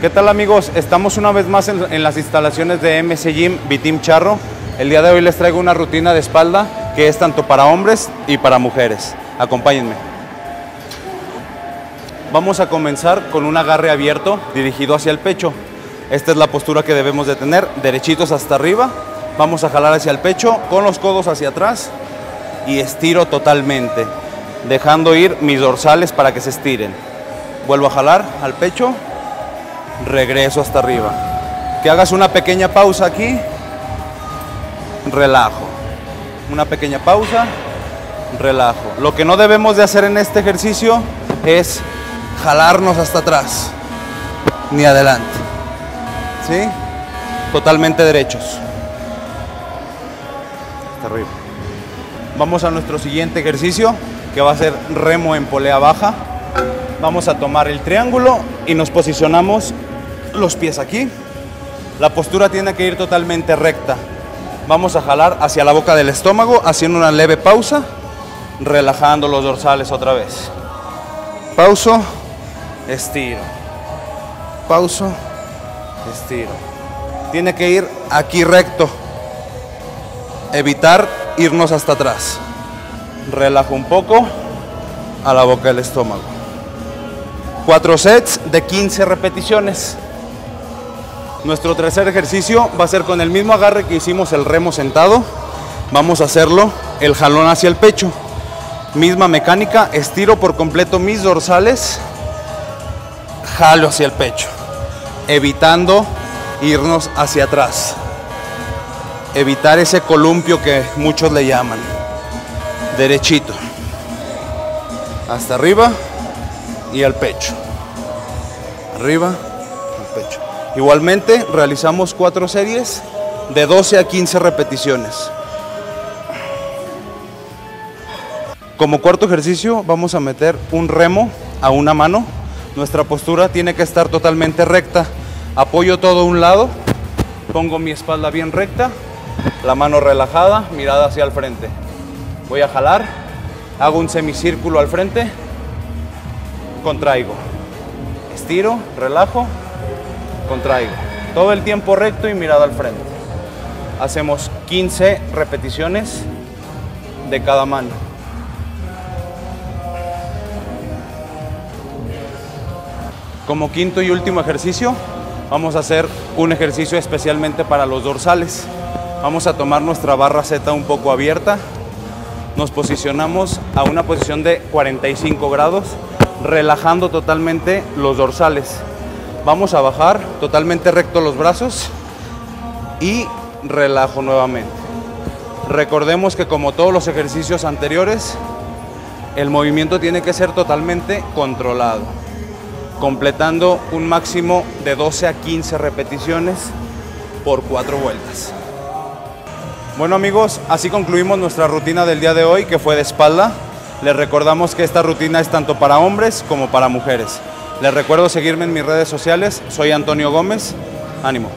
¿Qué tal amigos? Estamos una vez más en, las instalaciones de MC Gym Bitim Charro. El día de hoy les traigo una rutina de espalda que es tanto para hombres y para mujeres. Acompáñenme. Vamos a comenzar con un agarre abierto dirigido hacia el pecho. Esta es la postura que debemos de tener, derechitos hasta arriba. Vamos a jalar hacia el pecho con los codos hacia atrás y estiro totalmente, dejando ir mis dorsales para que se estiren. Vuelvo a jalar al pecho, regreso hasta arriba. Que hagas una pequeña pausa aquí, relajo. Una pequeña pausa, relajo. Lo que no debemos de hacer en este ejercicio es jalarnos hasta atrás, ni adelante. ¿Sí? Totalmente derechos. Hasta arriba. Vamos a nuestro siguiente ejercicio, que va a ser remo en polea baja. Vamos a tomar el triángulo y nos posicionamos los pies aquí. La postura tiene que ir totalmente recta. Vamos a jalar hacia la boca del estómago, haciendo una leve pausa, relajando los dorsales otra vez. Pauso, estiro. Pauso, estiro. Tiene que ir aquí recto. Evitar irnos hasta atrás. Relajo un poco a la boca del estómago. Cuatro sets de 15 repeticiones. Nuestro tercer ejercicio va a ser con el mismo agarre que hicimos el remo sentado. Vamos a hacerlo el jalón hacia el pecho. Misma mecánica, estiro por completo mis dorsales, jalo hacia el pecho, evitando irnos hacia atrás. Evitar ese columpio que muchos le llaman. Derechito. Hasta arriba y al pecho. Arriba, al pecho. Igualmente realizamos cuatro series de 12 a 15 repeticiones. Como cuarto ejercicio vamos a meter un remo a una mano. Nuestra postura tiene que estar totalmente recta. Apoyo todo un lado, pongo mi espalda bien recta, la mano relajada, mirada hacia el frente. Voy a jalar, hago un semicírculo al frente, contraigo, estiro, relajo, contraigo. Todo el tiempo recto y mirada al frente. Hacemos 15 repeticiones de cada mano. Como quinto y último ejercicio, vamos a hacer un ejercicio especialmente para los dorsales. Vamos a tomar nuestra barra Z un poco abierta. Nos posicionamos a una posición de 45 grados, relajando totalmente los dorsales. Vamos a bajar totalmente recto los brazos y relajo nuevamente. Recordemos que como todos los ejercicios anteriores, el movimiento tiene que ser totalmente controlado, completando un máximo de 12 a 15 repeticiones por cuatro vueltas. Bueno amigos, así concluimos nuestra rutina del día de hoy que fue de espalda. Les recordamos que esta rutina es tanto para hombres como para mujeres. Les recuerdo seguirme en mis redes sociales. Soy Antonio Gómez. Ánimo.